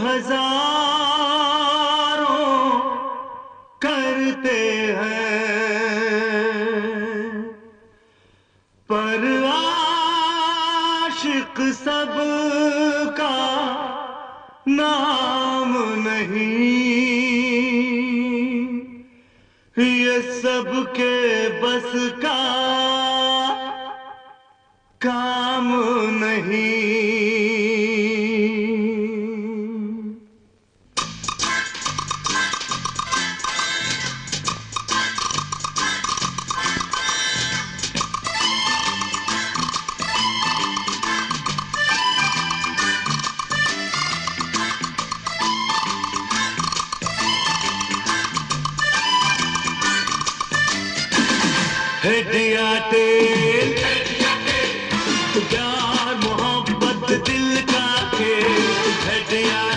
हज़ारों करते हैं। पर आशिक सब का नाम नहीं। ये सब के बस का काम नहीं। है दिया तेल प्यार मोहब्बत दिल का खेल है दिया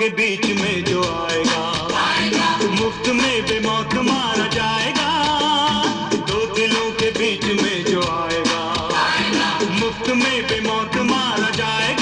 के बीच में जो आएगा, मुफ़्त में बेमौत मारा जाएगा। दो दिलों के बीच में जो आएगा, आएगा। मुफ़्त में बेमौत मारा जाएगा।